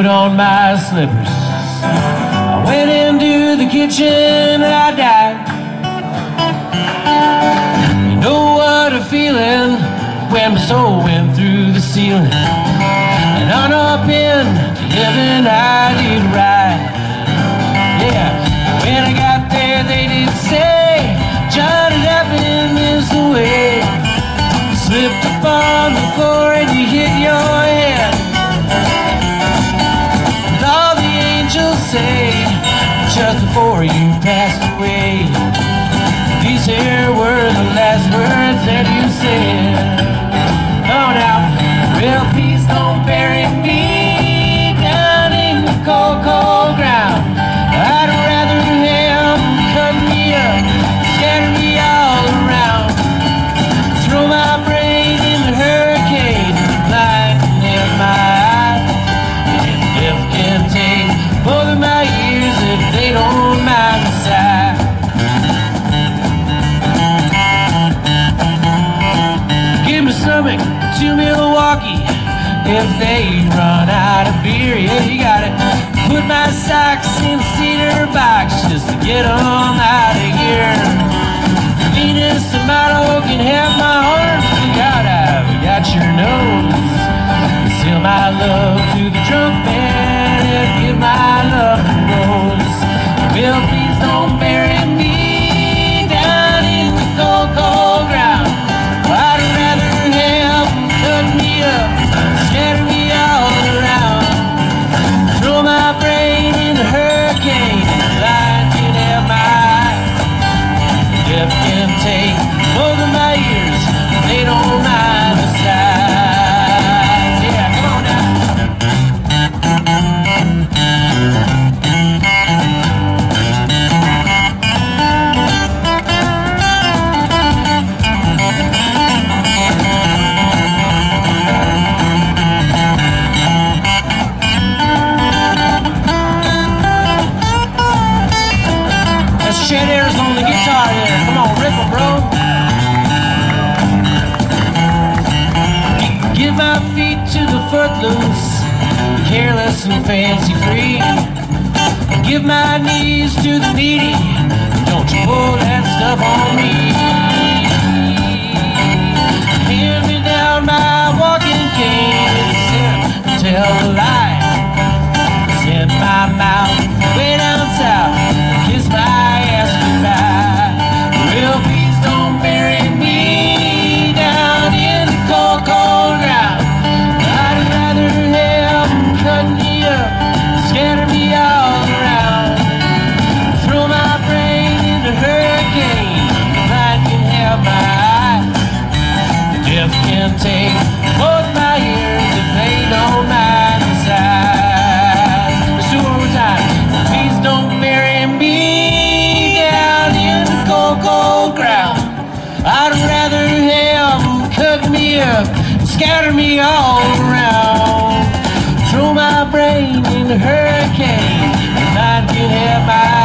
my slippers. I went into the kitchen and I died. You know what a feeling when my soul went through the ceiling. And on up in heaven I did ride. Yeah, when I got there they did say, John, it happened this way. You slipped upon the floor and you hit your head. Say, just before you passed away. These here were the last words that you said. If they run out of beer. Yeah, you got it. Put my socks in a cedar box just to get get 'em out of here. Venus and Milo can have my heart. God, I've got your nose. Sell my love to the can take both of careless and fancy free. And give my knees to the needy. Don't you pull that stuff on me. Hand me down my walking cane and tell a lie. Take both my ears one more. Please don't bury me down in the cold, cold ground. I'd rather me up, scatter me all around. Throw my brain in the hurricane, and I can have my